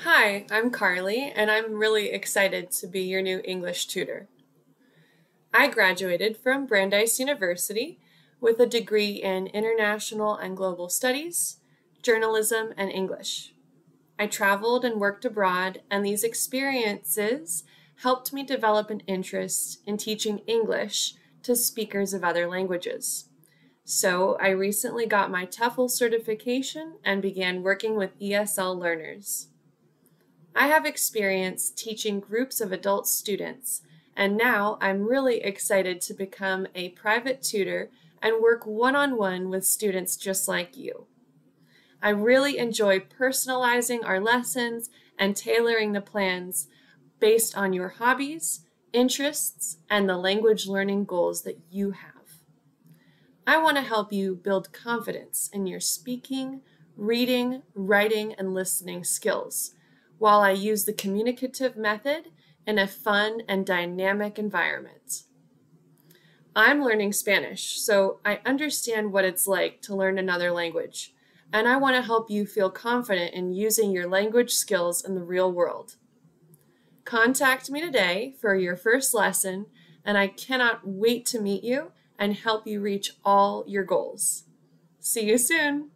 Hi, I'm Carly, and I'm really excited to be your new English tutor. I graduated from Brandeis University with a degree in International and Global Studies, Journalism, and English. I traveled and worked abroad, and these experiences helped me develop an interest in teaching English to speakers of other languages. So I recently got my TEFL certification and began working with ESL learners. I have experience teaching groups of adult students, and now I'm really excited to become a private tutor and work one on one with students just like you. I really enjoy personalizing our lessons and tailoring the plans based on your hobbies, interests, and the language learning goals that you have. I want to help you build confidence in your speaking, reading, writing, and listening skills while I use the communicative method in a fun and dynamic environment. I'm learning Spanish, so I understand what it's like to learn another language, and I want to help you feel confident in using your language skills in the real world. Contact me today for your first lesson, and I cannot wait to meet you and help you reach all your goals. See you soon!